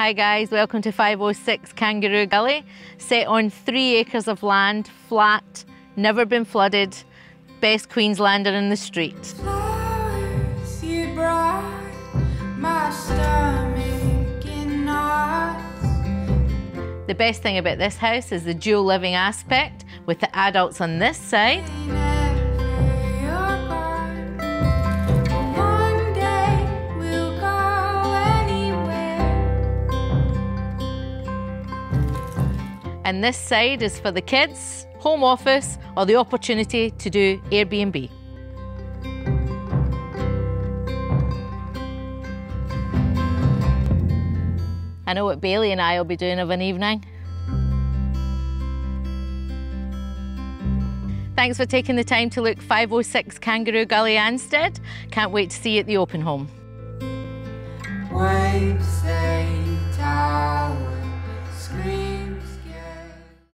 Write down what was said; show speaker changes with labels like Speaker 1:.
Speaker 1: Hi guys, welcome to 506 Kangaroo Gully, set on three acres of land, flat, never been flooded, best Queenslander in the street.
Speaker 2: Flowers you brought my stomach in knots.
Speaker 1: The best thing about this house is the dual living aspect with the adults on this side and this side is for the kids, home office or the opportunity to do Airbnb. I know what Bailey and I will be doing of an evening. Thanks for taking the time to look 506 Kangaroo Gully Anstead. Can't wait to see you at the open home.